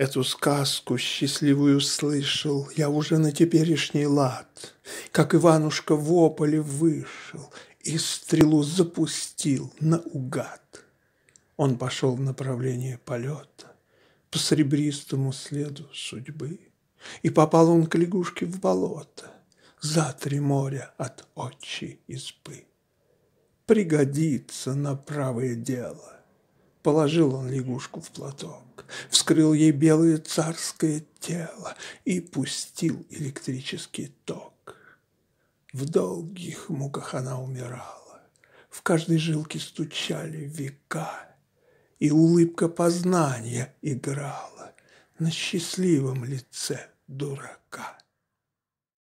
Эту сказку счастливую слышал Я уже на теперешний лад, Как Иванушка в ополе вышел И стрелу запустил наугад. Он пошел в направлении полета По сребристому следу судьбы, И попал он к лягушке в болото За три моря от отчей избы. Пригодится на правое дело. Положил он лягушку в платок, Вскрыл ей белое царское тело И пустил электрический ток. В долгих муках она умирала, В каждой жилке стучали века, И улыбка познания играла На счастливом лице дурака.